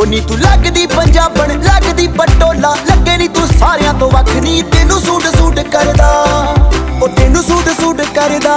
ਉਹ ਨੀ ਤੂੰ ਲੱਗਦੀ ਪੰਜਾਬਣ, ਲੱਗਦੀ ਪਟੋਲਾ ਲੱਗੇ ਨੀ ਤੂੰ ਸਾਰਿਆਂ ਤੋਂ ਵੱਖ ਨੀ, ਤੈਨੂੰ ਸੂਟ ਸੂਟ ਕਰਦਾ। ਉਹ ਤੈਨੂੰ ਸੂਟ ਸੂਟ ਕਰਦਾ।